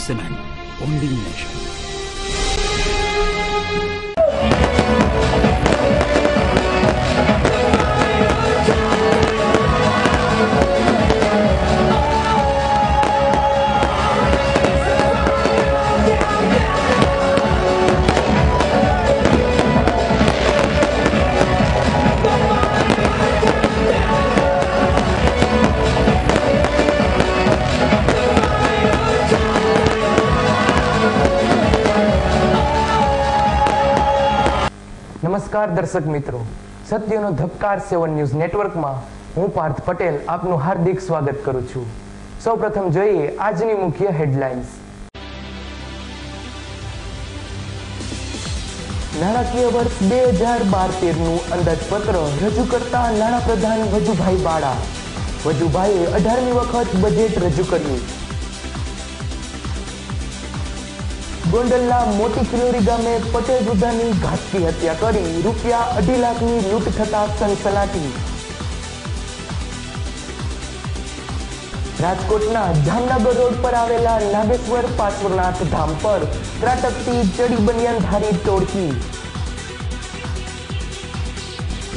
istemem. On bin leş. નમસ્કાર દર્શક મિત્રો, સત્યનો ધબકાર સેવન ન્યૂઝ નેટવર્કમાં હું પાર્થ પટેલ આપનું હાર્દિક સ્વાગત કરું છું. સૌપ્રથમ જોઈએ આજની મુખ્ય હેડલાઇન્સ. નાણાકીય વર્ષ બે હજાર બાર તેરનું અંદાજપત્ર રજૂ કરતા નાણાપ્રધાન વજુભાઈ બાળા વજુભાઈએ અઢારમી વખત બજેટ રજૂ કર્યું. ગોંડલના મોટી કિલોરી ગામે પટેલ વૃદ્ધાની ઘાતકી હત્યા કરી રૂપિયા અઢી લાખની લૂંટ થતા સનસનાટી. રાજકોટના જામનગર રોડ પર આવેલા નાગેશ્વર પાર્શ્વનાથ ધામ પર ત્રાટકથી ચડી બનિયાનધારી ટોળકી.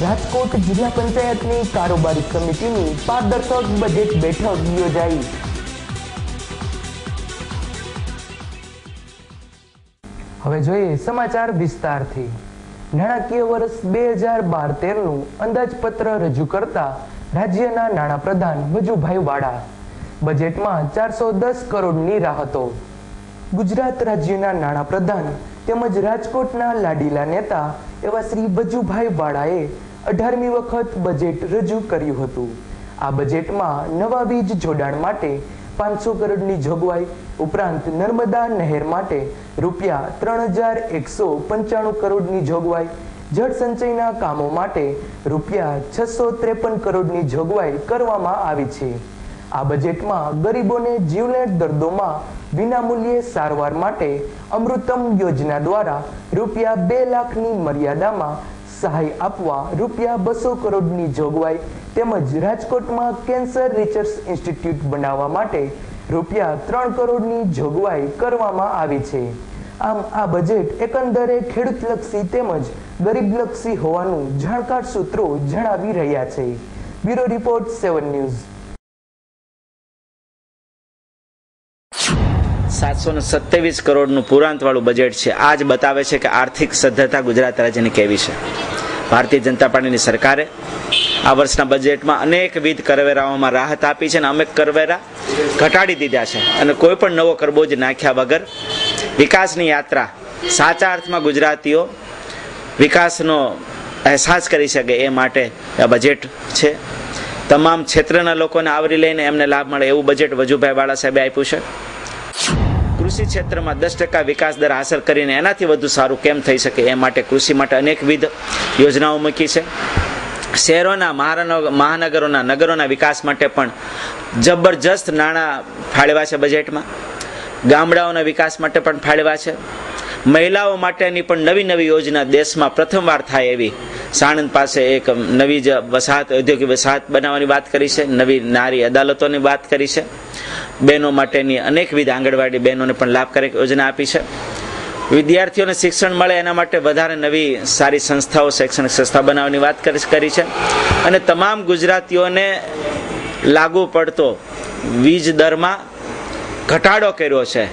રાજકોટ જિલ્લા પંચાયતની કારોબારી સમિતિની પારદર્શક બજેટ બેઠક યોજાઈ. હવે જોઈએ સમાચાર વિસ્તારથી. નાણાકીય વર્ષ બે હજાર બાર તેરનું અંદાજપત્ર રજૂ કરતા રાજ્યના નાણાપ્રધાન વજુભાઈ વાળા બજેટમાં ચારસો દસ કરોડની રાહતો. ગુજરાત રાજ્યના નાણાપ્રધાન તેમજ રાજકોટના લાડીલા નેતા એવા શ્રી વજુભાઈ વાળાએ અઢારમી વખત બજેટ રજૂ કર્યું હતું. આ બજેટમાં નવા વીજ જોડાણ માટે પાંચસો કરોડની જોગવાઈ ઉપરાંત નર્મદા નહેર માટે રૂપિયા ત્રણ હજાર એકસો પંચાણું કરોડની જોગવાઈ, જળ સંચયના કામો માટે રૂપિયા છસો ત્રેપન કરોડની જોગવાઈ કરવામાં આવી છે. આ બજેટમાં ગરીબોને જીવલેણ દર્દોમાં વિનામૂલ્યે સારવાર માટે અમૃતમ યોજના દ્વારા રૂપિયા બે લાખની મર્યાદામાં સહાય આપવા રૂપિયા બસો કરોડની જોગવાઈ તેમજ રાજકોટમાં કેન્સર રિસર્ચ ઇન્સ્ટિટ્યૂટ બનાવવા માટે રૂપિયા ત્રણ કરોડની જોગવાઈ કરવામાં આવી છે. આમ આ બજેટ એકંદરે ખેડૂતલક્ષી તેમજ ગરીબલક્ષી હોવાનું જાણકાર સૂત્રો જણાવી રહ્યા છે. Bureau report, seven news. સાતસો ને સત્યાવીસ કરોડનું પુરાંતવાળું બજેટ છે. આ જ બતાવે છે કે આર્થિક સદ્ધરતા ગુજરાત રાજ્યની કેવી છે? ભારતીય જનતા પાર્ટીની સરકારે આ વર્ષના બજેટમાં અનેકવિધ કરવેરાઓમાં રાહત આપી છે અને અમે કરવેરા ઘટાડી દીધા છે. અને કોઈ પણ નવો કરબોજ નાખ્યા વગર વિકાસની યાત્રા સાચા અર્થમાં ગુજરાતીઓ વિકાસનો અહેસાસ કરી શકે એ માટે આ બજેટ છે. તમામ ક્ષેત્રના લોકોને આવરી લઈને એમને લાભ મળે એવું બજેટ વજુભાઈ વાળા સાહેબે આપ્યું છે. કૃષિ ક્ષેત્રમાં દસ ટકા વિકાસ દર હાંસલ કરીને એનાથી વધુ સારું કેમ થઈ શકે એ માટે કૃષિ માટે અનેકવિધ યોજનાઓ મૂકી છે. શહેરોના મહાનગરોના, નગરોના વિકાસ માટે પણ જબરજસ્ત નાણાં ફાળવ્યા છે બજેટમાં. ગામડાઓના વિકાસ માટે પણ ફાળવ્યા છે. મહિલાઓ માટેની પણ નવી નવી યોજના દેશમાં પ્રથમવાર થાય એવી. સાણંદ પાસે એક નવી જ વસાહત, ઔદ્યોગિક વસાહત બનાવવાની વાત કરી છે, નવી નારી અદાલતોની વાત કરી છે. બહેનો માટેની અનેકવિધ આંગણવાડી બહેનોને પણ લાભકારક યોજના આપી છે. વિદ્યાર્થીઓને શિક્ષણ મળે એના માટે વધારે નવી સારી સંસ્થાઓ, શૈક્ષણિક સંસ્થા બનાવવાની વાત કરી છે અને તમામ ગુજરાતીઓને લાગુ પડતો વીજ દરમાં ઘટાડો કર્યો છે.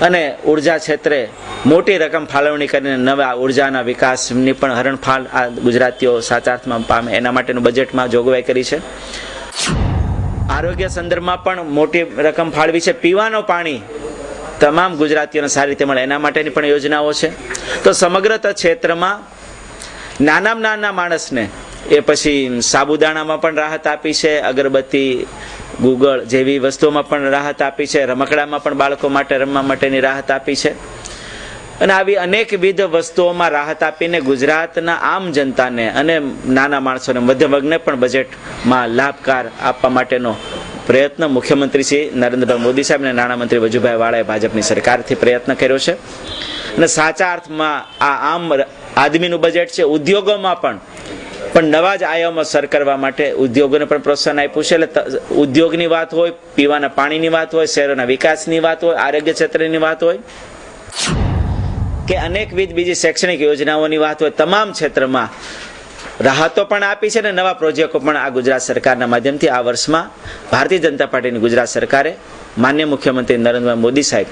અને ઊર્જા ક્ષેત્રે મોટી રકમ ફાળવણી કરીને નવા ઉર્જાના વિકાસની પણ હરણફાળ આ ગુજરાતીઓ સાચાર્થમાં પામે. એના માટેનું બજેટમાં જોગવાઈ કરી છે. આરોગ્ય સંદર્ભમાં પણ મોટી રકમ ફાળવી છે. પીવાનું પાણી તમામ ગુજરાતીઓને સારી રીતે મળે. એના માટેની પણ યોજનાઓ છે. તો સમગ્ર ક્ષેત્રમાં નાનામાં નાના માણસને એ પછી સાબુદાણામાં પણ રાહત આપી છે. અગરબત્તી, ગૂગળ જેવી વસ્તુઓમાં પણ રાહત આપી છે. રમકડામાં પણ બાળકો માટે રમવા માટેની રાહત આપી છે. અને આવી અનેકવિધ વસ્તુઓમાં રાહત આપીને ગુજરાતના આમ જનતાને અને નાના માણસોને મધ્યમ વર્ગને પણ બજેટમાં લાભકાર આપવા માટેનો પ્રયત્ન મુખ્યમંત્રી શ્રી નરેન્દ્રભાઈ મોદી સાહેબ અને નાણામંત્રી વજુભાઈ વાળાએ ભાજપની સરકારથી પ્રયત્ન કર્યો છે. અને સાચા અર્થમાં આ આમ આદમીનું બજેટ છે, ઉદ્યોગોમાં પણ પણ નવા જ આયામો સર કરવા માટે ઉદ્યોગોને પણ પ્રોત્સાહન આપ્યું છે. એટલે ઉદ્યોગની વાત હોય, પીવાના પાણીની વાત હોય, શહેરોના વિકાસની વાત હોય, આરોગ્ય ક્ષેત્રની વાત હોય કે અનેકવિધ બીજી શૈક્ષણિક યોજનાઓની વાત હોય તમામ ક્ષેત્રમાં રાહતો પણ આપી છે અને નવા પ્રોજેક્ટો પણ આ ગુજરાત સરકારના માધ્યમથી આ વર્ષમાં ભારતીય જનતા પાર્ટીની ગુજરાત સરકારે માન્ય મુખ્યમંત્રી નરેન્દ્રભાઈ મોદી સાહેબ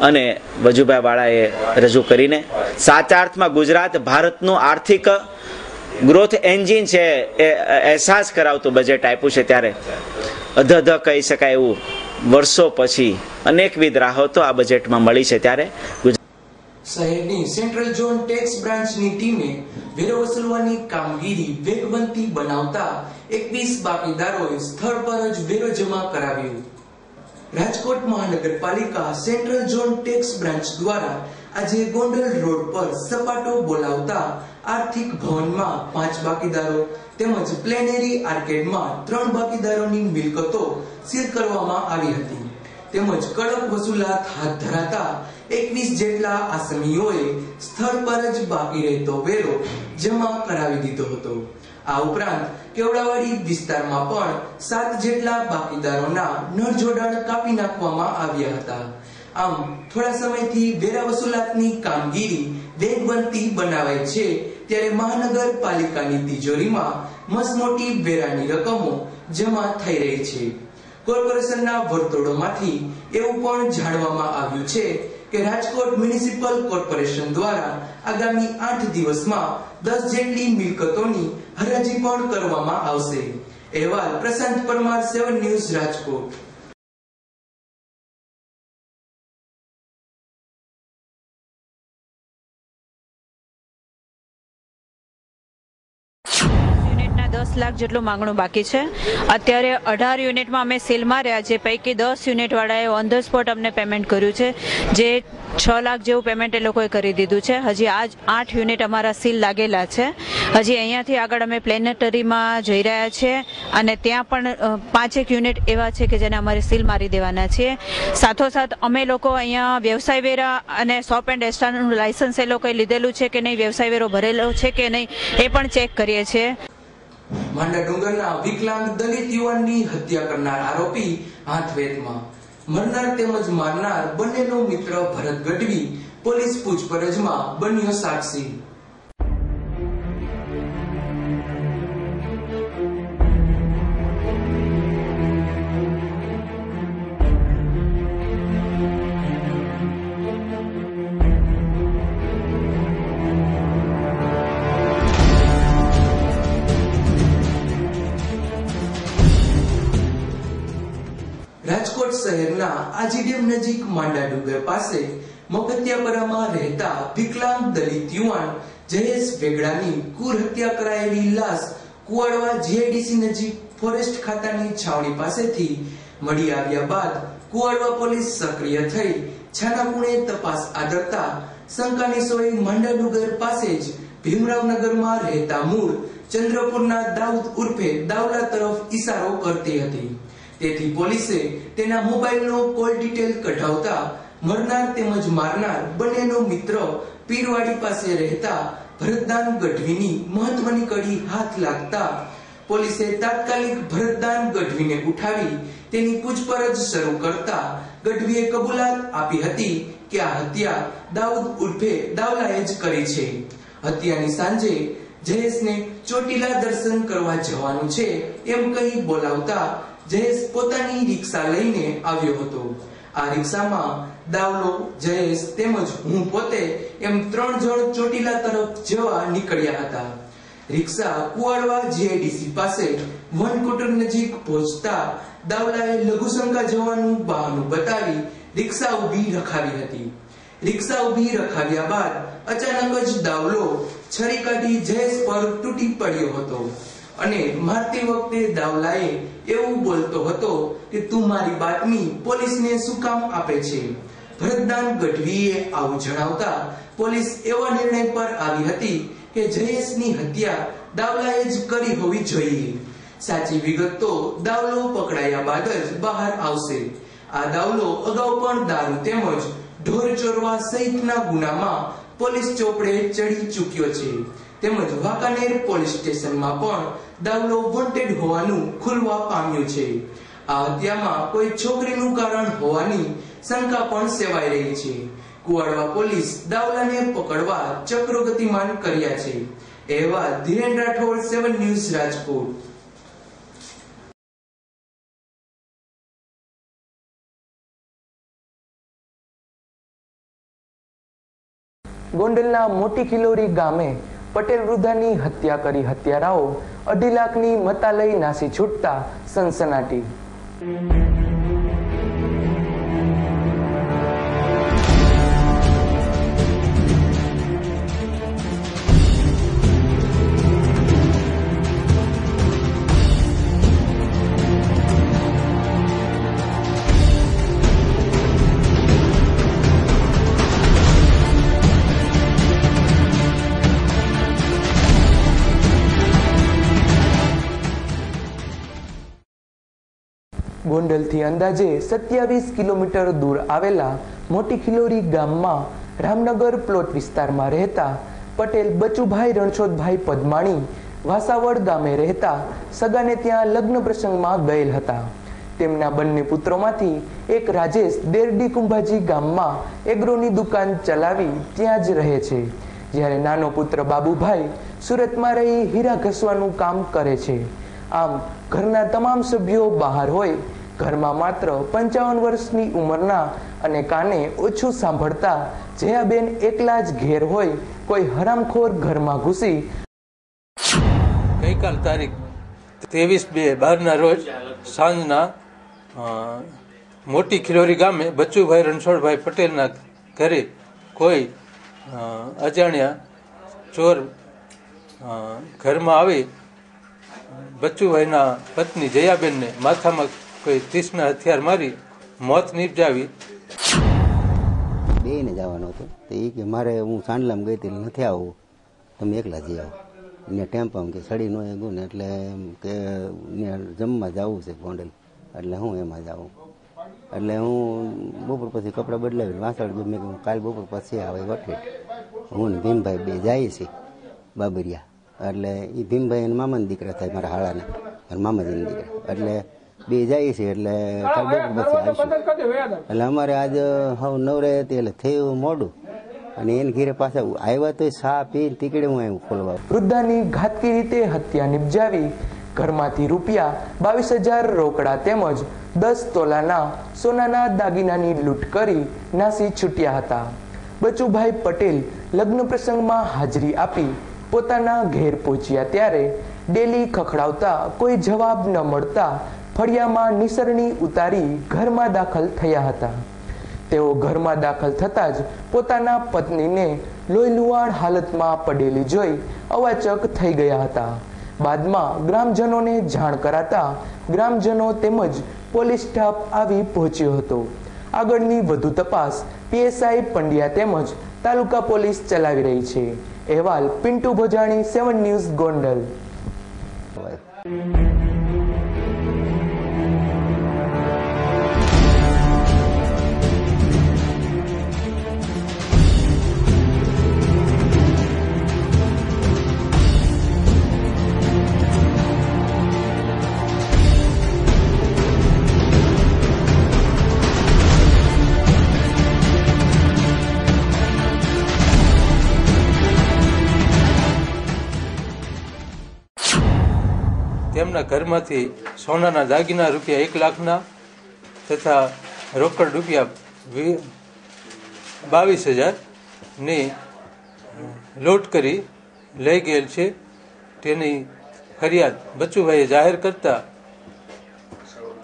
અને વજુભાઈ વાળાએ રજૂ કરીને સાચા અર્થમાં ગુજરાત ભારતનું આર્થિક ગ્રોથ એન્જિન છે એ અહેસાસ કરાવતું બજેટ આપ્યું છે ત્યારે અધધ કહી શકાય એવું વર્ષો પછી અનેકવિધ રાહતો આ બજેટમાં મળી છે ત્યારે શહેરની સેન્ટ્રલ ઝોન ટેક્સ બ્રાન્ચની ટીમે વેરો વસૂલવાની કામગીરી વેગવંતી બનાવતા એકવીસ બાકીદારોએ સ્થળ પર જ વેરો જમા કરાવ્યો. રાજકોટ મહાનગરપાલિકા સેન્ટ્રલ ઝોન ટેક્સ બ્રાન્ચ દ્વારા આજે ગોંડલ રોડ પર સપાટો બોલાવતા આર્થિક ભવનમાં પાંચ બાકીદારો તેમજ પ્લેનેરી આર્કેડમાં ત્રણ બાકીદારોની મિલકતો સીલ કરવામાં આવી હતી. તેમજ કડક વસૂલાત હાથ ધરાતા એકવીસ જેટલા આસમીઓએ સ્થળ પર જ બાકી રહેતો વેરો જમા કરાવી દીધો હતો. આ ઉપરાંત કેવડાવાડી વિસ્તારમાં પણ સાત જેટલા બાકીદારોના નળ જોડાણ કાપી નાખવામાં આવ્યા હતા. આમ થોડા સમયથી વેરા વસૂલાતની કામગીરી વેગવંતી બનાવાય છે ત્યારે મહાનગરપાલિકાની તિજોરીમાં મસમોટી વેરાની રકમો જમા થઈ રહી છે. કોર્પોરેશનના વર્તુળોમાંથી એવું પણ જાણવામાં આવ્યું છે કે રાજકોટ મ્યુનિસિપલ કોર્પોરેશન દ્વારા આગામી આઠ દિવસમાં દસ જેટલી મિલકતોની હરાજી પણ કરવામાં આવશે. અહેવાલ પ્રશાંત પરમાર, સેવન ન્યૂઝ રાજકોટ. દસ લાખ જેટલું માંગણું બાકી છે. અત્યારે અઢાર યુનિટમાં અમે સીલ માર્યા છે પૈકી દસ યુનિટવાળાએ ઓન ધ સ્પોટ અમને પેમેન્ટ કર્યું છે. જે છ લાખ જેવું પેમેન્ટ એ લોકોએ કરી દીધું છે. હજી આજ આઠ યુનિટ અમારા સીલ લાગેલા છે. હજી અહીંયાથી આગળ અમે પ્લેનેટરીમાં જઈ રહ્યા છીએ અને ત્યાં પણ પાંચેક યુનિટ એવા છે કે જેને અમારે સીલ મારી દેવાના છીએ સાથોસાથ અમે લોકો અહીંયા વ્યવસાય વેરા અને શોપ એન્ડ એસ્ટાનું લાયસન્સ એ લોકોએ લીધેલું છે કે નહીં, વ્યવસાય વેરો ભરેલો છે કે નહીં, એ પણ ચેક કરીએ છીએ. માંડા ડુંગરના વિકલાંગ દલિત યુવાનની હત્યા કરનાર આરોપી હાથવેતમાં. મરનાર તેમજ મારનાર બંનેનો મિત્ર ભરત ગઢવી પોલીસ પૂછપરછમાં બન્યો સાક્ષી. શહેરના આજીડેમ નજીક માંડા ડુંગર પાસે મગત્યાપરામાં રહેતા વિકલાંગ દલિત યુવાન જયેશ વેગડાની કુર હત્યા કરાયેલી લાશ કુવાડવા જીઆઈડીસી નજીક ફોરેસ્ટ ખાતાની છાવણી પાસેથી મળી આવ્યા બાદ કુવાડવા પોલીસ સક્રિય થઈ છાનાપુણે તપાસ આદરતા શંકાની સોય માંડા ડુંગર પાસે જ ભીમરાવનગરમાં રહેતા મૂળ ચંદ્રપુરના દાઉદ ઉર્ફે દાવલા તરફ ઈશારો કરતી હતી. તેથી પોલીસે તેના મોબાઈલનો કોલ ડિટેલ કઢાવતા મરનાર તેમજ મારનાર બંનેનો મિત્ર પીરવાડી પાસે રહેતા ભરતદાન ગઢવીની મહત્વની કડી હાથ લાગતા પોલીસે તાત્કાલિક ભરતદાન ગઢવીને ઉઠાવી તેની પૂછપરછ શરૂ કરતા ગઢવીએ કબૂલાત આપી હતી કે આ હત્યા દાઉદ ઉર્ફે દાવલાએ જ કરી છે. હત્યાની સાંજે જયેશને ચોટીલા દર્શન કરવા જવાનું છે એમ કહી બોલાવતા જયેશ પોતાની રિક્ષા લઈને આવ્યો હતો. આ રિક્ષામાં દાવલો, જયેશ તેમજ હું પોતે એમ ત્રણ જણ ચોટીલા તરફ જવા નીકળ્યા હતા. રિક્ષા કુવાડવા જીઆઈડીસી પાસે વનકોટર નજીક પહોંચતા દાવલાએ લઘુશંકા જવાનું બહાનું બતાવી રિક્ષા ઊભી રખાવી હતી. રિક્ષા ઊભી રખાવ્યા બાદ અચાનક જ દાવલો છરી કાઢી જયેશ પર તૂટી પડ્યો હતો. અને મારતી વખતે દાવલાએ એવું બોલતો હતો કે તું મારી બાતમી પોલીસને શું કામ આપે છે? ભરતદાન ગઢવીએ આવું જણાવતા પોલીસ એવા નિર્ણય પર આવી હતી કે જયેશની હત્યા દાવલાએ જ કરી હોવી જોઈએ. સાચી વિગત તો દાવલો પકડાયા બાદ જ બહાર આવશે. આ દાવલો અગાઉ પણ દારૂ તેમજ ઢોર ચોરવા સહિતના ગુનામાં પોલીસ ચોપડે ચડી ચૂક્યો છે. તેમજ વાંકાનેર પોલીસ સ્ટેશનમાં પણ દાવલો વોન્ટેડ હોવાનું ખુલવા પામ્યું છે. આ હત્યામાં કોઈ છોકરીનું કારણ હોવાની શંકા પણ સેવાઈ રહી છે. કુવાડવા પોલીસ દાવલાને પકડવા ચક્રો ગતિમાન કર્યા છે. એવા ધીરેન રાઠોડ, સેવન ન્યૂઝ રાજકોટ. ગોંડલના મોટી ખિલોરી ગામે પટેલ વૃદ્ધાની હત્યા કરી હત્યારાઓ અઢી લાખની મતા લઈ નાસી છૂટતા સનસનાટી. ગોંડલથી અંદાજે સત્યાવીસ કિલોમીટર દૂર આવેલા મોટી ખિલોરી ગામમાં રામનગર પ્લોટ વિસ્તારમાં રહેતા પટેલ બચુભાઈ રણછોદભાઈ પદમાણી વાસાવડ ગામે રહેતા સગાને ત્યાં લગ્ન પ્રસંગમાં ગયેલ હતા. તેમના બંને પુત્રોમાંથી એક રાજેશ દેરડી કુંભાજી ગામમાં એગ્રોની દુકાન ચલાવી ત્યાં જ રહે છે, જ્યારે નાનો પુત્ર બાબુભાઈ સુરતમાં રહી હીરા ઘસવાનું કામ કરે છે. આમ ઘરના તમામ સભ્યો બહાર હોય ઘરમાં માત્ર પંચાવન વર્ષની ઉંમરના અને કાને ઓછું સાંભળતા જયાબેન એકલા જ ઘેર હોય, કોઈ હરામખોર ઘરમાં ઘૂસી. ગઈકાલ તારીખ ત્રેવીસ બે બારના રોજ સાંજના મોટી ખિલોરી ગામે બચ્ચુભાઈ રણછોડભાઈ પટેલના ઘરે કોઈ અજાણ્યા ચોર ઘરમાં આવી બચ્ચુભાઈના પત્ની જયાબેનને માથામાં કોઈ ત્રીસના હથિયાર મારી મોત નિપજાવી. બેને જવાનું હતું. તો એ કે મારે હું સાંડલામાં ગઈ હતી નથી આવું. તમે એકલા જઈ આવો. ને ટેમ્પામાં કે સડી ન ગયું ને એટલે કે જમવા જવું છે ગોંડલ. એટલે હું એમાં જાઉં. એટલે હું બપોર પછી કપડાં બદલાવી વાસણ ગયું મેં કાલ બપોર પછી આવે વઠેટ હું ને ભીમભાઈ બે જાય છે બાબરિયા. એટલે એ ભીમભાઈ અને મામાના દીકરા થાય મારા હાળાના. અને મામાજીના દીકરા. એટલે બે જાય છે એટલે એટલે અમારે આજ હવ નવરે હતી એટલે થયું મોડું. અને એને ઘીરે પાછા આવ્યા તો સા પી તીકડે હું આવ્યું ખોલવા. વૃદ્ધાની ઘાતકી રીતે હત્યા નિપજાવી ઘરમાંથી રૂપિયા બાવીસ હજાર રોકડા તેમજ દસ તોલાના સોનાના દાગીનાની લૂંટ કરી નાસી છૂટ્યા હતા. બચુભાઈ પટેલ લગ્ન પ્રસંગમાં હાજરી આપી પોતાના ઘેર પહોંચ્યા ત્યારે ડેલી ખખડાવતા કોઈ જવાબ ન મળતા ફળિયામાં નિસરણી ઉતારી ઘરમાં દાખલ થયા હતા. તેઓ ઘરમાં દાખલ થતા જ પોતાના પત્નીને લોહીલુહાણ હાલતમાં પડેલી જોઈ અવાચક થઈ ગયા હતા. બાદમાં ગ્રામજનોને જાણ કરાતા ગ્રામજનો તેમજ પોલીસ સ્ટાફ આવી પહોંચ્યો હતો. આગળની વધુ તપાસ પીએસઆઈ પંડ્યા તેમજ તાલુકા પોલીસ ચલાવી રહી છે. અહેવાલ પિન્ટુ ભોજાણી, સેવન ન્યૂઝ ગોંડલ. તેમના ઘરમાંથી સોનાના દાગીના રૂપિયા એક લાખના તથા રોકડ રૂપિયા બાવીસ હજારની લૂંટ કરી લઈ ગયેલ છે. તેની ફરિયાદ બચ્ચુભાઈએ જાહેર કરતા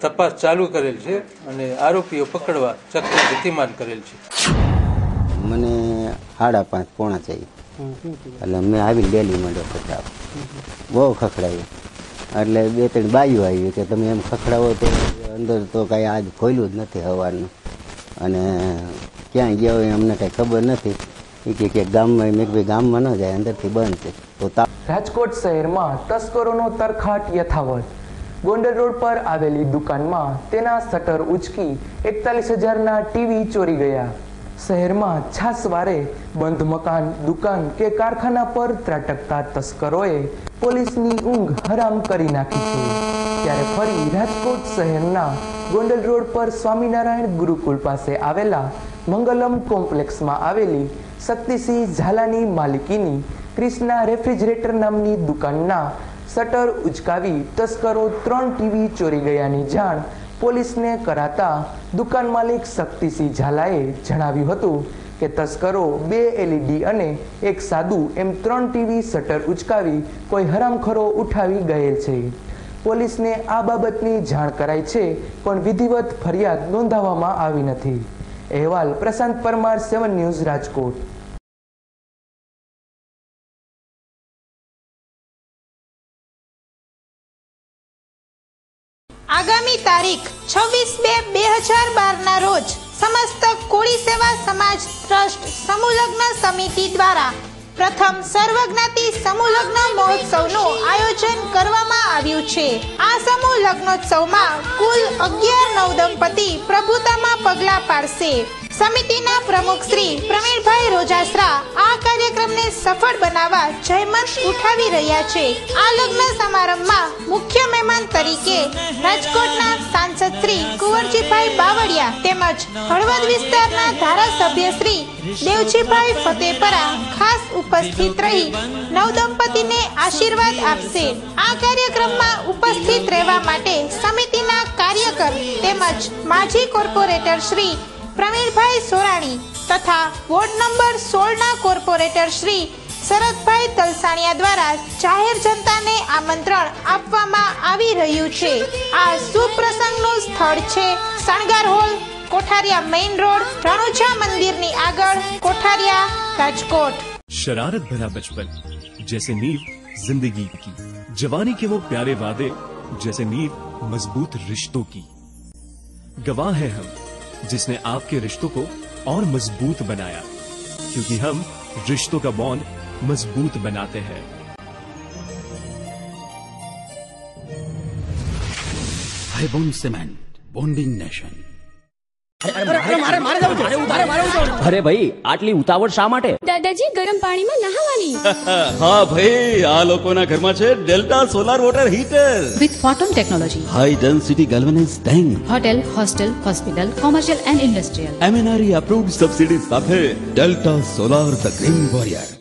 તપાસ ચાલુ કરેલ છે અને આરોપીઓ પકડવા ચક્ર ગતિમાન કરેલ છે. મને સાડા પાંચ પોણા થઈ. એટલે મેં આવી ડેલી મળ્યો બહુ ખખડાવ્યું એટલે બે ત્રણ બાયું આવી કે તમે એમ ખખડાવો તો અંદર તો કાંઈ આજ ખોલ્યું જ નથી હવાનું. અને ક્યાં ગયા હોય અમને કાંઈ ખબર નથી. એ કે ગામમાં, મેં કીધું ભાઈ, ગામમાં ન જાય, અંદરથી બંધ છે. તો રાજકોટ શહેરમાં તસ્કરોનો તરખાટ યથાવત. ગોંડલ રોડ પર આવેલી દુકાનમાં તેના શટર ઉચકી એકતાલીસ હજારના ટીવી ચોરી ગયા. શહેરમાં છાસવારે બંધ મકાન, દુકાન કે કારખાના પર ત્રાટકતા તસ્કરોએ પોલીસની ઊંઘ હરામ કરી નાખી છે. ત્યારે ફરી રાજકોટ શહેરના ગોંડલ રોડ પર સ્વામિનારાયણ ગુરુકુલ પાસે આવેલા મંગલમ કોમ્પ્લેક્સમાં આવેલી શક્તિસિંહ ઝાલાની માલિકીની ક્રિષ્ના રેફ્રિજરેટર નામની દુકાનના શટર ઉચકાવી તસ્કરો ત્રણ ટીવી ચોરી ગયાની જાણ પોલીસને કરાતા દુકાન માલિક શક્તિસિંહ ઝાલાએ જણાવ્યું હતું કે તસ્કરો બે એલઈડી અને એક સાદું એમ ત્રણ ટીવી શટર ઉચકાવી કોઈ હરામખોરો ઉઠાવી ગયેલ છે. પોલીસને આ બાબતની જાણ કરાઈ છે, પણ વિધિવત ફરિયાદ નોંધાવવામાં આવી નથી. અહેવાલ પ્રશાંત પરમાર, સેવન ન્યૂઝ રાજકોટ. તારીખ છવ્વીસ બે બે હજાર બારના રોજ સમસ્ત કોળી સેવા સમાજ ટ્રસ્ટ સમૂહલગ્ન સમિતિ દ્વારા પ્રથમ સર્વજ્ઞાતિ સમૂહલગ્ન મહોત્સવનું આયોજન કરવામાં આવ્યું છે. આ સમૂહ લગ્નોત્સવમાં કુલ અગિયાર નવ દંપતી પ્રભુતામાં પગલા પાડશે. સમિતિના પ્રમુખ શ્રી પ્રવીણભાઈ રોજાસરા આ કાર્યક્રમને સફળ બનાવવા જયમંત ઉઠાવી રહ્યા છે. આ લગ્ન સમારંભમાં મુખ્ય મહેમાન તરીકે રાજકોટના સાંસદ શ્રી કુંવરજીભાઈ બાવળિયા તેમજ હળવદ વિસ્તારના ધારાસભ્ય શ્રી દેવજીભાઈ ફતેપરા ખાસ ઉપસ્થિત રહી નવદંપતિને આશીર્વાદ આપશે. આ કાર્યક્રમમાં ઉપસ્થિત રહેવા માટે સમિતિના કાર્યકર તેમજ માજી કોર્પોરેટર શ્રી પ્રવીણભાઈ સોરાણી તથા વોર્ડ નંબર સોળના કોર્પોરેટર શ્રી શરદભાઈ તલસાણિયા દ્વારા જાહેર જનતાને આમંત્રણ આપવામાં આવી રહ્યું છે આ શુભ પ્રસંગનું સ્થળ છે Shangar hall Kotharia main road Ranuja મંદિરની આગળ કોઠારિયા રાજકોટ शरारत भरा बचपन जैसे नींव जिंदगी की जवानी के वो प्यारे वादे जैसे नींव मजबूत रिश्तों की गवाह है हम जिसने आपके रिश्तों को और मज़बूत बनाया क्योंकि हम रिश्तों का बॉन्ड मज़बूत बनाते हैं I bond cement, bonding nation. અરે ભાઈ આટલી ઉતાવળ શા માટે? દાદાજી ગરમ પાણીમાં નહાવાની. હા ભાઈ આ લોકોના ઘરમાં છે Delta solar water heater. With photon technology high density galvanize tank hotel hostel hospital commercial and industrial MNRE approved subsidy સાથે Delta solar the green warrior.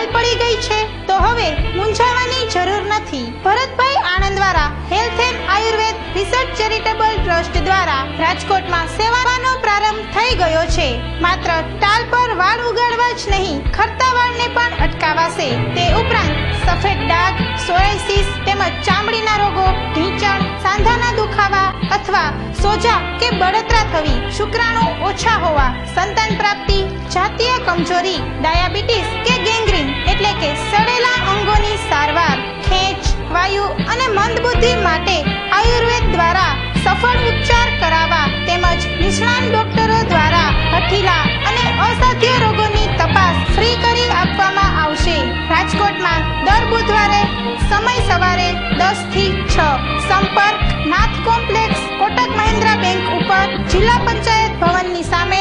પર પડી ગઈ છે. તો હવે મૂંઝાવાની જરૂર નથી. ભરતભાઈ આણંદ દ્વારા health and Ayurveda research charitable trust દ્વારા રાજકોટમાં સેવાનો પ્રારંભ થઈ ગયો છે. માત્ર ટાલ પર વાળ ઉગાડવા જ નહીં, ખરતા વાળને પણ અટકાવાશે. તે ઉપરાંત સફેદ ડાઘ સોરાયસિસ તેમજ ચામડીના રોગો, ઢીંચણ, સાંધાના દુખાવા અથવા સોજા કે બળતરા થવી શુક્રાણુ ઓછા હોવા, સંતાન પ્રાપ્તિ, જાતીય કમજોરી, ડાયાબિટીસ કે મંદબુદ્ધિ માટે આયુર્વેદ દ્વારા સફળ ઉપચાર કરાવવા તેમજ નિષ્ણાત ડોક્ટરો દ્વારા હઠીલા અને અસાધ્ય રોગોની તપાસ ફ્રી કરી આપવામાં આવશે. રાજકોટમાં દર બુધવારે સમય સવારે દસથી છ. સંપર્ક નાથ કોમ્પ્લેક્સ, કોટક મહિન્દ્રા બેંક ઉપર જિલ્લા પંચાયત ભવનની સામે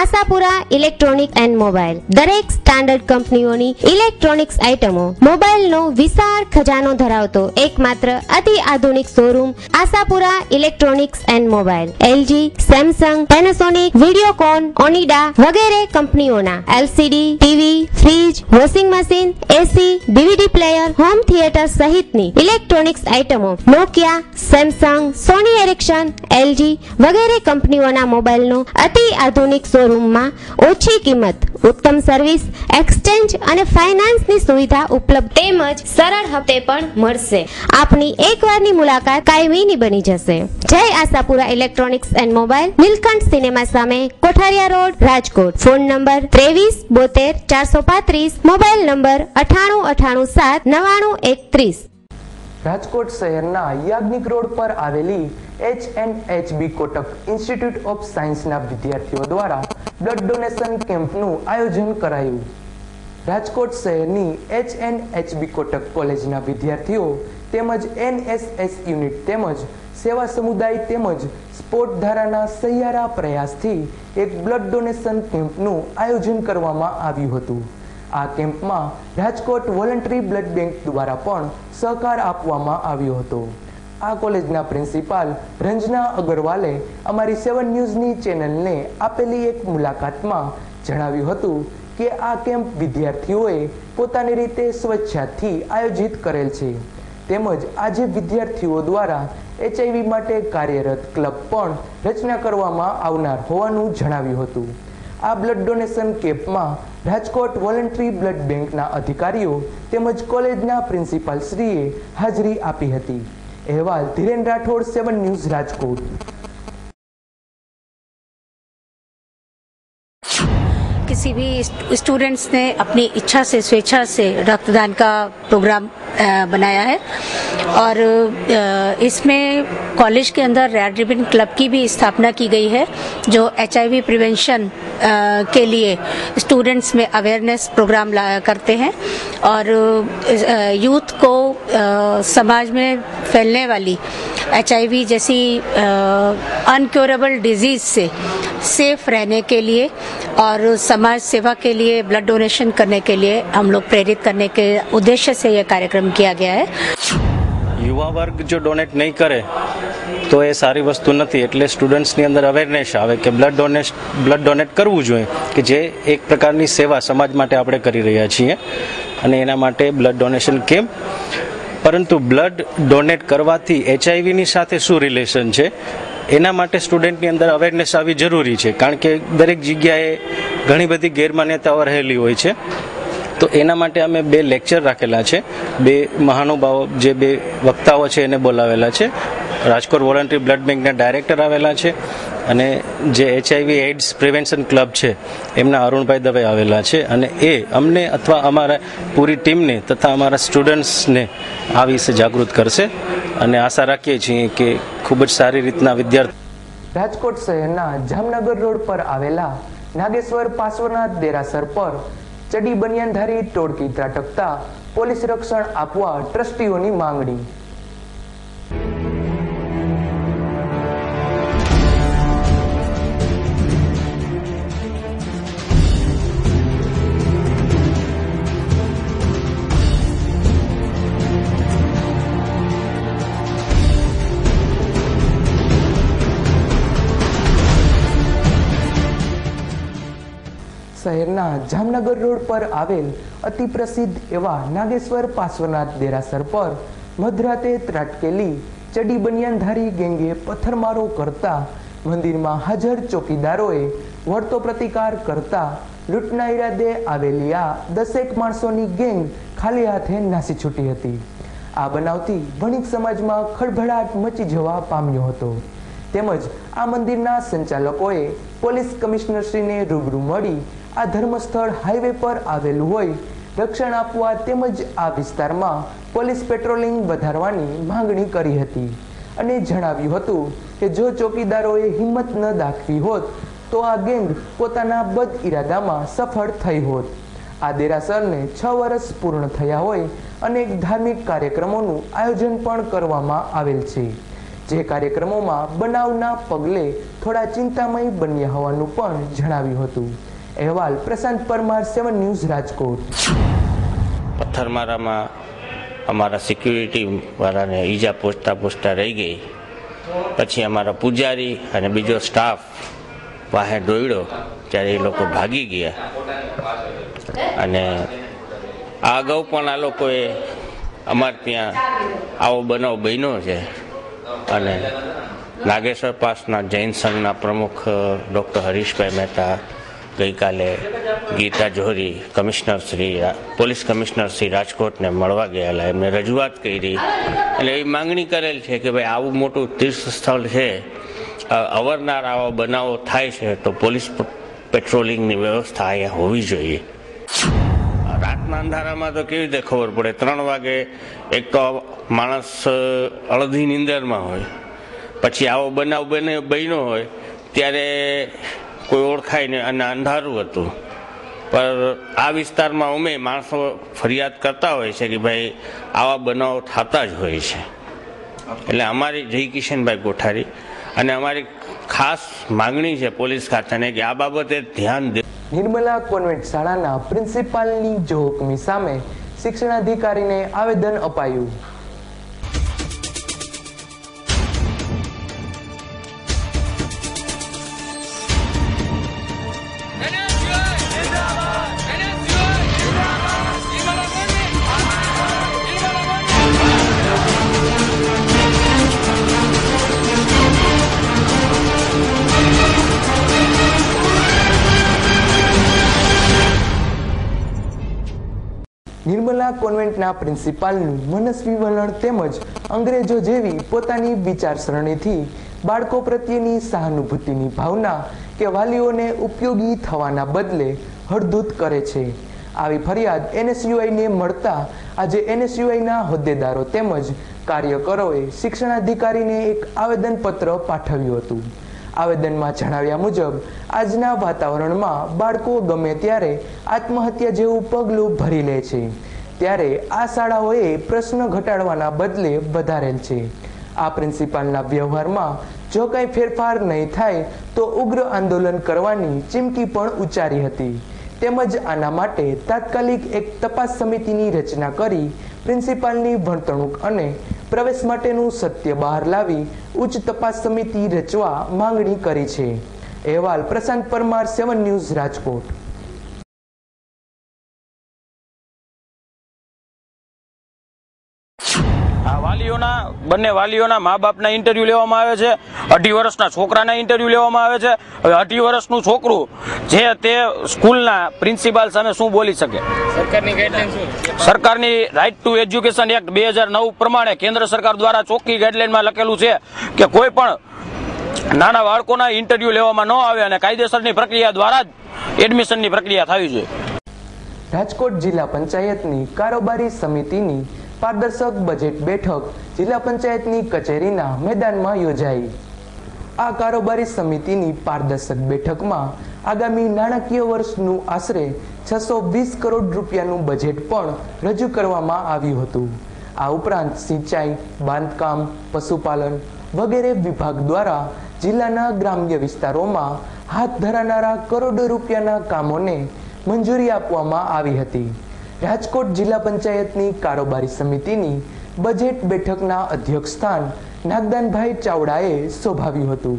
આશાપુરા ઇલેક્ટ્રોનિક એન્ડ મોબાઈલ. દરેક સ્ટાન્ડર્ડ કંપનીઓની ઇલેક્ટ્રોનિક્સ આઇટમો મોબાઈલનો વિશાળ ખજાનો ધરાવતો એકમાત્ર અતિ આધુનિક showroom Ashapura electronics and mobile. LG Samsung Panasonic Videocon Onida વગેરે કંપનીઓના LCD TV fridge washing machine, AC, DVD player, home theatre સહિતની ઇલેક્ટ્રોનિક્સ આઇટમો Nokia Samsung Sony Ericsson LG વગેરે કંપનીઓના મોબાઈલનો અતિ આધુનિક શોરૂમમાં ઓછી કિંમત, ઉત્તમ સર્વિસ, એક્સચેન્જ અને ફાઇનાન્સની સુવિધા ઉપલબ્ધ તેમજ સરળ હપ્તે પણ મળશે. આપની એકવારની મુલાકાત કાયમીની બની જશે. Jai Ashapura electronics and mobile Nilkanth cinema સામે, Kothariya road, Rajkot. Phone number ત્રેવીસ બોતેર ચારસો પાંત્રીસ મોબાઈલ નંબર અઠાણું અઠાણું સાત નવાણું એકત્રીસ. રાજકોટ શહેરના યાજ્ઞિક રોડ પર આવેલી H and H B Kotak institute of સાયન્સના વિદ્યાર્થીઓ દ્વારા બ્લડ ડોનેશન કેમ્પનું આયોજન કરાયું. રાજકોટ શહેરની H and H B Kotak કોલેજના વિદ્યાર્થીઓ તેમજ એનએસએસ યુનિટ તેમજ સેવા સમુદાય તેમજ સ્પોર્ટ ધારાના સહિયારા પ્રયાસથી એક બ્લડ ડોનેશન કેમ્પનું આયોજન કરવામાં આવ્યું હતું. આ કેમ્પમાં રાજકોટ વોલન્ટરી બ્લડ બેંક દ્વારા પણ સહકાર આપવામાં આવ્યો હતો. આ કોલેજના પ્રિન્સિપાલ રંજના અગરવાલે અમારી સેવન ન્યૂઝની ચેનલને આપેલી એક મુલાકાતમાં જણાવ્યું હતું કે આ કેમ્પ વિદ્યાર્થીઓએ પોતાની રીતે સ્વેચ્છાથી આયોજિત કરેલ છે. તેમજ આજે વિદ્યાર્થીઓ દ્વારા એચઆઈવી માટે કાર્યરત ક્લબ પણ રચના કરવામાં આવનાર હોવાનું જણાવ્યું હતું. આ બ્લડ ડોનેશન કેમ્પમાં રાજકોટ વોલન્ટરી બ્લડ બેંકના અધિકારીઓ તેમજ કોલેજના પ્રિન્સિપાલ શ્રીએ હાજરી આપી હતી અહેવાલ ધીરેન રાઠોડ સેવન ન્યૂઝ રાજકોટ किसी भी स्टूडेंट्स ने अपनी इच्छा से स्वेच्छा से रक्तदान का प्रोग्राम अ, बनाया है और इसमें कॉलेज के अंदर रेड रिबन क्लब की भी स्थापना की गई है, जो एचआईवी प्रिवेंशन के लिए स्टूडेंट्स में अवेयरनेस प्रोग्राम करते हैं। और यूथ को समाज में फैलने वाली एचआईवी जैसी अनक्योरेबल डिज़ीज़ से सेफ़ रहने के लिए और समाज सेवा के लिए ब्लड डोनेशन करने के लिए हम लोग प्रेरित करने के उद्देश्य से यह कार्यक्रम किया गया है। યુવા વર્ગ જો ડોનેટ નહીં કરે, તો એ સારી વસ્તુ નથી. એટલે સ્ટુડન્ટ્સની અંદર અવેરનેસ આવે કે બ્લડ ડોનેટ બ્લડ ડોનેટ કરવું જોઈએ, કે જે એક પ્રકારની સેવા સમાજ માટે આપણે કરી રહ્યા છીએ અને એના માટે બ્લડ ડોનેશન કેમ્પ પરંતુ બ્લડ ડોનેટ કરવાથી એચઆઈવીની સાથે શું રિલેશન છે? એના માટે સ્ટુડન્ટની અંદર અવેરનેસ આવવી જરૂરી છે. કારણ કે દરેક જગ્યાએ ઘણી બધી ગેરમાન્યતાઓ રહેલી હોય છે. તો એના માટે અમે બે લેક્ચર રાખેલા છે. બે મહાનુભાવો, જે બે વક્તાઓ છે એને બોલાવેલા છે. રાજકોટ વોલન્ટરી બ્લડ બેંકના ડાયરેક્ટર આવેલા છે અને જે એચઆઈવી એઇડ્સ પ્રિવેન્શન ક્લબ છે, એમના અરુણભાઈ દવે આવેલા છે અને એ અમને અથવા અમારા પૂરી ટીમને તથા અમારા સ્ટુડન્ટ્સને આ વિશે જાગૃત કરશે અને આશા રાખીએ છીએ કે ખૂબ જ સારી રીતના વિદ્યાર્થી રાજકોટ શહેરના જામનગર રોડ પર આવેલા નાગેશ્વર પાર્શ્વનાથ દેરાસર પર ચડી બનિયાનધારી ટોળકી ત્રાટકતા પોલીસ રક્ષણ આપવા ટ્રસ્ટીઓની માંગણી. શહેરના જામનગર રોડ પર આવેલ અતિ પ્રસિદ્ધ એવા નાગેશ્વર પાર્શ્વનાથ દેરાસર પર મધરાતે ત્રાટકેલી ચડી બનિયાનધારી ગેંગે પથ્થરમારો કરતા મંદિરમાં હાજર ચોકીદારોએ વળતો પ્રતિકાર કરતા લૂંટના ઈરાદે આવેલી આ દસેક માણસોની ગેંગ ખાલી હાથે નાસી છૂટી હતી. આ બનાવથી વણિક સમાજમાં ખળભળાટ મચી જવા પામ્યો હતો. તેમજ આ મંદિરના સંચાલકોએ પોલીસ કમિશનરશ્રીને રૂબરૂ મળી આ ધર્મસ્થળ હાઈવે પર આવેલું હોય. રક્ષણ આપવા તેમજ આ વિસ્તારમાં પોલીસ પેટ્રોલિંગ વધારવાની માંગણી કરી હતી. અને જણાવ્યું હતું કે જો ચોકીદારોએ હિંમત ન દાખવી હોત, તો આ ગેંગ પોતાના બદ ઇરાદામાં સફળ થઈ હોત. આ દેરાસરને છ વર્ષ પૂર્ણ થયા હોય અનેક ધાર્મિક કાર્યક્રમોનું આયોજન પણ કરવામાં આવેલ છે. જે કાર્યક્રમોમાં બનાવના પગલે થોડા ચિંતામય બન્યા હોવાનું પણ જણાવ્યું હતું. અહેવાલ, પ્રશાંત પરમાર, સેવન ન્યૂઝ રાજકોટ. પથ્થરમારામાં અમારા સિક્યુરિટી વાળાને ઈજા પહોંચતા પહોંચતા રહી ગઈ. પછી અમારા પૂજારી અને બીજો સ્ટાફ વાહે દોડ્યો ત્યારે એ લોકો ભાગી ગયા. અને આ અગાઉ પણ આ લોકોએ અમારે ત્યાં આવો બનાવ બન્યો છે. અને નાગેશ્વર પાસના જૈન સંઘના પ્રમુખ ડૉક્ટર હરીશભાઈ મહેતા ગઈકાલે Geeta Johri commissioner Shri police commissioner Shri રાજકોટને મળવા ગયેલા. એમને રજૂઆત કરી. એટલે એવી માંગણી કરેલ છે કે ભાઈ આવું મોટું તીર્થ સ્થળ છે અવારનવાર આવા બનાવો થાય છે, તો પોલીસ પેટ્રોલિંગની વ્યવસ્થા અહીંયા હોવી જોઈએ. રાતના અંધારામાં તો કેવી રીતે ખબર પડે? ત્રણ વાગે એક તો માણસ અડધી નિંદરમાં હોય. પછી આવો બનાવ બને, બન્યો હોય, ત્યારે કોઈ ઓળખાય નહીં અને અંધારું હતું. પર આ વિસ્તારમાં અમે માણસો ફરિયાદ કરતા હોય છે કે ભાઈ આવા બનાવો થતા જ હોય છે. એટલે અમારી જય કિશનભાઈ કોઠારી અને અમારી ખાસ માગણી છે પોલીસ ખાતાને કે આ બાબતે ધ્યાન દે. નિર્મલા કોન્વેન્ટ શાળાના પ્રિન્સિપાલની જોખમી સામે શિક્ષણાધિકારીને આવેદન અપાયું. કોન્વેન્ટના પ્રિન્સિપાલનું મનસ્વી વલણ તેમજ અંગ્રેજો જેવી પોતાની વિચારસરણીથી બાળકો પ્રત્યેની સહાનુભૂતિની ભાવના કે વાલીઓને ઉપયોગી થવાના બદલે હળધૂત કરે છે. આવી ફરિયાદ એનએસયુઆઈને મળતા આજે એનએસયુઆઈના હોદ્દેદારો તેમજ કાર્યકરોએ શિક્ષણાધિકારીને એક આવેદનપત્ર પાઠવ્યું હતું. આવેદનમાં જણાવ્યા મુજબ, આજના વાતાવરણમાં બાળકો ગમે ત્યારે આત્મહત્યા જેવું પગલું ભરી લે છે. ત્યારે આ શાળાઓએ પ્રશ્ન ઘટાડવાના બદલે વધારેલ છે. આ પ્રિન્સિપાલના વ્યવહારમાં જો કંઈ ફેરફાર નહીં થાય, તો ઉગ્ર આંદોલન કરવાની ચીમકી પણ ઉચ્ચારી હતી. તેમજ આના માટે તાત્કાલિક એક તપાસ સમિતિની રચના કરી પ્રિન્સિપાલની વર્તણૂક અને પ્રવેશ માટેનું સત્ય બહાર લાવી ઉચ્ચ તપાસ સમિતિ રચવા માંગણી કરી છે. અહેવાલ પ્રશાંત પરમાર, સેવન ન્યૂઝ રાજકોટ. બંને વાલીઓના મા બાપના ઇન્ટરવ્યુ લેવામાં આવે છે અઢી વર્ષના છોકરાના ઇન્ટરવ્યુ લેવામાં આવે છે. હવે અઢી વર્ષનું છોકરું જે તે સ્કૂલના પ્રિન્સિપાલ સામે શું બોલી શકે? સરકારની ગાઈડલાઈન શું? સરકારની રાઇટ ટુ એજ્યુકેશન એક્ટ બે હજાર નવ પ્રમાણે કેન્દ્ર સરકાર દ્વારા ચોખ્ખી ગાઈડલાઇનમાં લખેલું છે કે કોઈ પણ નાના બાળકોના ઇન્ટરવ્યુ લેવામાં ન આવે અને કાયદેસરની પ્રક્રિયા દ્વારા જ એડમિશનની પ્રક્રિયા થવી જોઈએ રાજકોટ જિલ્લા પંચાયતની કારોબારી સમિતિની પારદર્શક બજેટ બેઠક જિલ્લા પંચાયતની કચેરીના મેદાનમાં યોજાઈ. આ કારોબારી સમિતિની પારદર્શક બેઠકમાં આગામી નાણાકીય વર્ષનું આશરે છસો વીસ કરોડ રૂપિયાનું બજેટ પણ રજૂ કરવામાં આવ્યું હતું. આ ઉપરાંત સિંચાઈ, બાંધકામ, પશુપાલન વગેરે વિભાગ દ્વારા જિલ્લાના ગ્રામ્ય વિસ્તારોમાં હાથ ધરાનારા કરોડો રૂપિયાના કામોને મંજૂરી આપવામાં આવી હતી. રાજકોટ જિલ્લા પંચાયતની કારોબારી સમિતિની બજેટ બેઠકના અધ્યક્ષ સ્થાન નાગદાનભાઈ ચાવડાએ શોભાવ્યું હતું.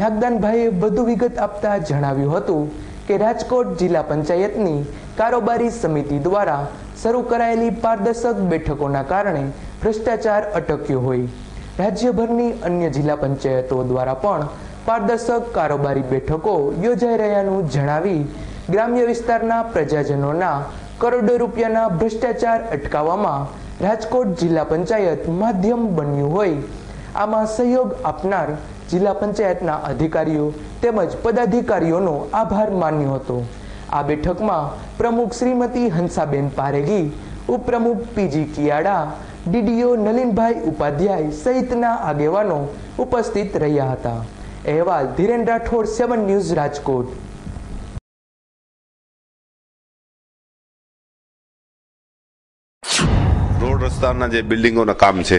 નાગદાનભાઈએ વધુ વિગત આપતા જણાવ્યું હતું કે રાજકોટ જિલ્લા પંચાયતની કારોબારી સમિતિ દ્વારા શરૂ કરાયેલી પારદર્શક બેઠકોના કારણે ભ્રષ્ટાચાર અટક્યો હોય. રાજ્યભરની અન્ય જિલ્લા પંચાયતો દ્વારા પણ પારદર્શક કારોબારી બેઠકો યોજાઈ રહ્યાનું જણાવી ગ્રામ્ય વિસ્તારના પ્રજાજનોના કરોડો રૂપિયાના ભ્રષ્ટાચાર અટકાવવામાં રાજકોટ જિલ્લા પંચાયત માધ્યમ બન્યું હોય. આમાં સહયોગ આપનાર જિલ્લા પંચાયતના અધિકારીઓ તેમજ પદાધિકારીઓનો આભાર માન્યો હતો. આ બેઠકમાં પ્રમુખ શ્રીમતી હંસાબેન પારેગી, ઉપપ્રમુખ પીજી કિયાડા, ડીડીઓ નલિનભાઈ ઉપાધ્યાય સહિતના આગેવાનો ઉપસ્થિત રહ્યા હતા. અહેવાલ ધીરેન રાઠોડ, સેવન ન્યૂઝ રાજકોટ. રસ્તાના જે બિલ્ડિંગોના કામ છે,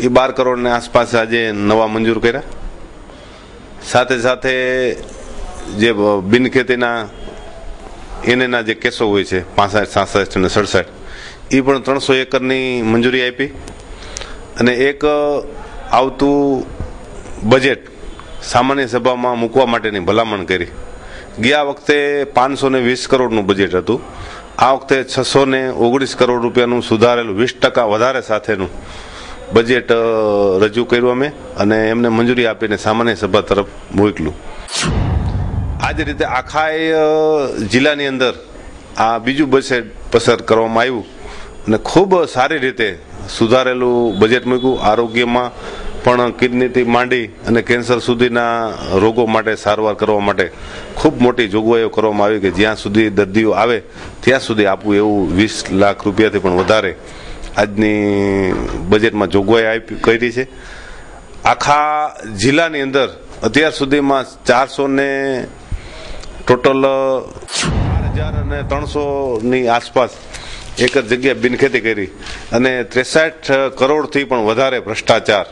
એ બાર કરોડની આસપાસ આજે નવા મંજૂર કર્યા. સાથે સાથે જે બિન ખેતીના એનેના જે કેસો હોય છે, પાસઠ, સાસઠ અને સડસઠ, એ પણ ત્રણસો એકરની મંજૂરી આપી. અને એક આવતું બજેટ સામાન્ય સભામાં મૂકવા માટેની ભલામણ કરી. ગયા વખતે પાંચસો ને વીસ કરોડનું બજેટ હતું. આ વખતે છસો ને ઓગણીસ કરોડ રૂપિયાનું સુધારેલું વીસ ટકા વધારે સાથેનું બજેટ રજૂ કર્યું અમે અને એમને મંજૂરી આપીને સામાન્ય સભા તરફ મોકલું. આ જ રીતે આખા જિલ્લાની અંદર આ બીજું બજેટ પસાર કરવામાં આવ્યું અને ખૂબ સારી રીતે સુધારેલું બજેટ મૂક્યું. આરોગ્યમાં પણ કિડનીથી માંડી અને કેન્સર સુધીના રોગો માટે સારવાર કરવા માટે ખૂબ મોટી જોગવાઈઓ કરવામાં આવી કે જ્યાં સુધી દર્દીઓ આવે, ત્યાં સુધી આપવું એવું વીસ લાખ રૂપિયાથી પણ વધારે આજની બજેટમાં જોગવાઈ આપી કરી છે. આખા જિલ્લાની અંદર અત્યાર સુધીમાં ચારસો ને ટોટલ હજાર અને ત્રણસોની આસપાસ એક જ જગ્યાએ બિનખેતી કરી. અને ત્રેસઠ કરોડથી પણ વધારે ભ્રષ્ટાચાર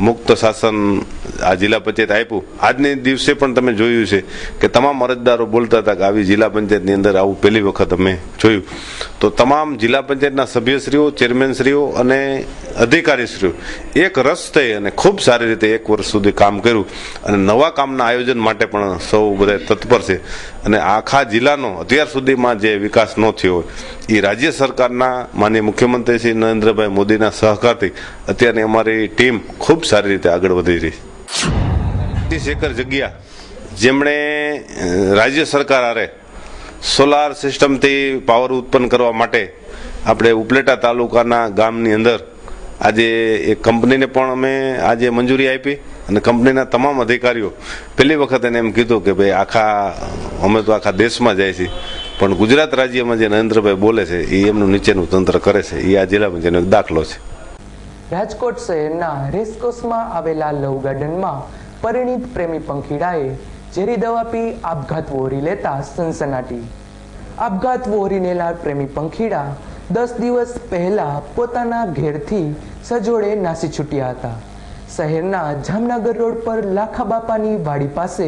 મુક્ત શાસન આ જિલ્લા પંચાયત આપ્યું. આજની દિવસે પણ તમે જોયું છે કે તમામ અરજદારો બોલતા હતા કે આવી જિલ્લા પંચાયતની અંદર આવું પહેલી વખત અમે જોયું. તો તમામ જિલ્લા પંચાયતના સભ્યશ્રીઓ, ચેરમેનશ્રીઓ અને અધિકારીશ્રીઓ એક રસ થઈ અને ખૂબ સારી રીતે એક વર્ષ સુધી કામ કર્યું. અને નવા કામના આયોજન માટે પણ સૌ બધા તત્પર છે. અને આખા જિલ્લાનો અત્યાર સુધીમાં જે વિકાસ ન થયો હોય, એ રાજ્ય સરકારના માનનીય મુખ્યમંત્રી શ્રી નરેન્દ્રભાઈ મોદીના સહકારથી અત્યારની અમારી ટીમ ખૂબ સારી રીતે આગળ વધી રહી ત્રીસ એકર જગ્યા, જેમણે રાજ્ય સરકાર આરે સોલાર સિસ્ટમથી પાવર ઉત્પન્ન કરવા માટે આપણે ઉપલેટા તાલુકાના ગામની અંદર આજે એક કંપનીને પણ અમે આજે મંજૂરી આપી. અને કંપનીના તમામ અધિકારીઓ પહેલી વખત એને એમ કીધું કે ભાઈ આખા, અમે તો આખા દેશમાં જાય છે પણ ગુજરાત રાજ્યમાં જે નરેન્દ્રભાઈ બોલે છે એ એમનું નીચેનું તંત્ર કરે છે એ આ જિલ્લા પંચાયતનો એક દાખલો છે. રાજકોટ શહેરના રેસકોસમાં આવેલા લવ ગાર્ડનમાં પરિણીત પ્રેમી પંખીડાએ ઝેરી દવા પી, આપઘાત વોરી લેતા સનસનાટી. આપઘાત વહોરીનેલા પ્રેમી પંખીડા દસ દિવસ પહેલા પોતાના ઘેરથી સજોડે નાસી છૂટ્યા હતા. શહેરના જામનગર રોડ પર લાખા બાપાની વાડી પાસે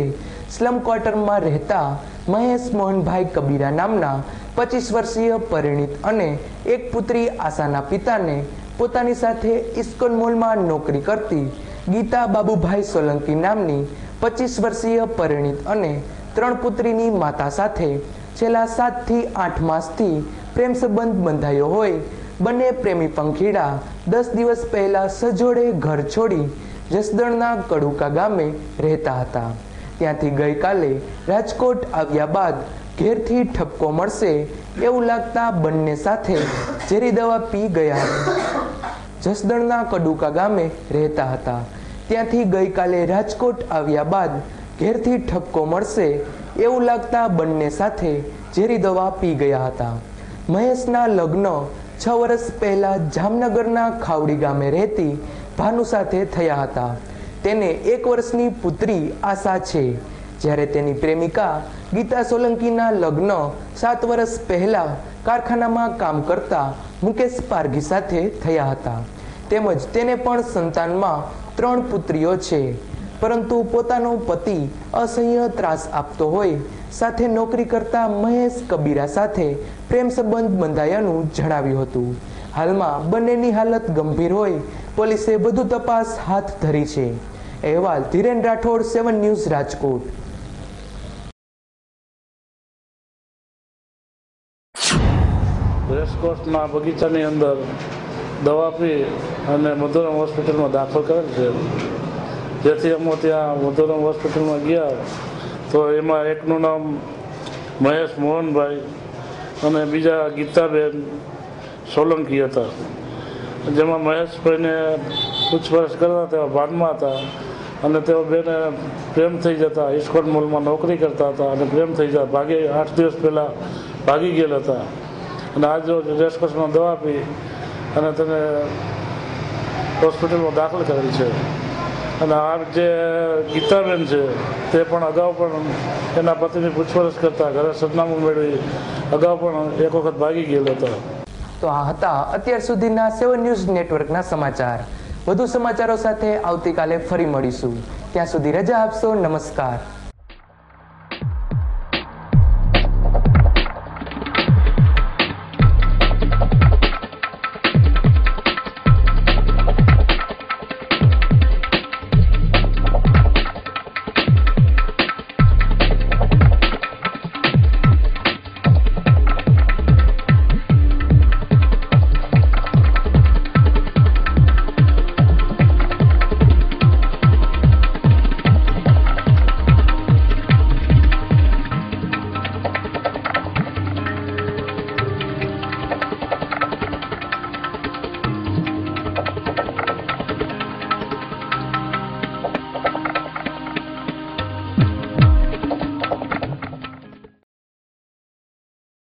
સ્લમ ક્વાર્ટરમાં રહેતા મહેશ મોહનભાઈ કબીરા નામના પચીસ વર્ષીય પરિણીત અને એક પુત્રી આશાના પિતાને પોતાની સાથે ઇસ્કોન મોલમાં નોકરી કરતી ગીતા બાબુભાઈ સોલંકી નામની પચીસ વર્ષીય પરિણીત અને ત્રણ પુત્રીની માતા સાથે છેલ્લા સાતથી આઠ માસથી પ્રેમ સંબંધ બંધાયો હોય બંને પ્રેમી પંખીડા દસ દિવસ પહેલા સજોડે ઘર છોડી જસદણના કડુકા ગામે રહેતા હતા. ત્યાંથી ગઈકાલે રાજકોટ આવ્યા બાદ ઘેરથી ઠપકો મળશે એવું લાગતા બંને સાથે ઝેરી દવા પી ગયા જસદણના કડુકા ગામે રહેતા હતા. ત્યાંથી ગઈકાલે રાજકોટ આવ્યા બાદ ઘેરથી ઠપકો મળશે એવું લાગતા બંને સાથે ઝેરી દવા પી ગયા હતા. મહેશના લગ્ન છ વર્ષ પહેલા જામનગરના ખાવડી ગામે રહેતી ભાનુ સાથે થયા હતા. તેને એક વર્ષની પુત્રી આશા છે. જ્યારે તેની પ્રેમિકા ગીતા સોલંકીના લગ્ન સાત વર્ષ પહેલા કારખાનામાં કામ કરતા મુકેશ પારઘી સાથે થયા હતા. તેમજ તેને પણ સંતાનમાં ત્રણ પુત્રીઓ છે. પરંતુ પોતાનો પતિ અસહ્ય ત્રાસ આપતો હોય, સાથે નોકરી કરતા મહેશ કબીરા સાથે પ્રેમ સંબંધ બંધાયાનું જણાવ્યું હતું. હાલમાં બંનેની હાલત ગંભીર હોય, પોલીસે વધુ તપાસ હાથ ધરી છે. અહેવાલ ધીરેન રાઠોડ, સેવન ન્યૂઝ રાજકોટ. રેસકોર્સના બગીચાની અંદર દવા પી અને મધુરમ હોસ્પિટલમાં દાખલ કરેલ છે. જેથી અમે ત્યાં મધુરમ હોસ્પિટલમાં ગયા. તો એમાં એકનું નામ મહેશ મોહનભાઈ અને બીજા ગીતાબેન સોલંકી હતા. જેમાં મહેશભાઈને પૂછપરછ કરતા તેઓ ભાનમાં હતા અને તેઓ બેને પ્રેમ થઈ જતા ઇસ્કોન મોલમાં નોકરી કરતા હતા અને પ્રેમ થઈ જતા, ભાગી આઠ દિવસ પહેલાં ભાગી ગયેલા હતા. અને આજ રોજ રેસકોર્સમાં દવા પી અને તેને હોસ્પિટલમાં દાખલ કરેલ છે. અને આ જે ગીતાબેન છે, તે પણ અગાઉ પણ એના પતિની પૂછપરછ કરતા ઘરે સરનામું મેળવી અગાઉ પણ એક વખત ભાગી ગયેલો હતો. તો આ હતા અત્યાર સુધીના સેવન ન્યૂઝ નેટવર્કના સમાચાર. વધુ સમાચારો સાથે આવતીકાલે ફરી મળીશું. ત્યાં સુધી રજા આપશો, નમસ્કાર.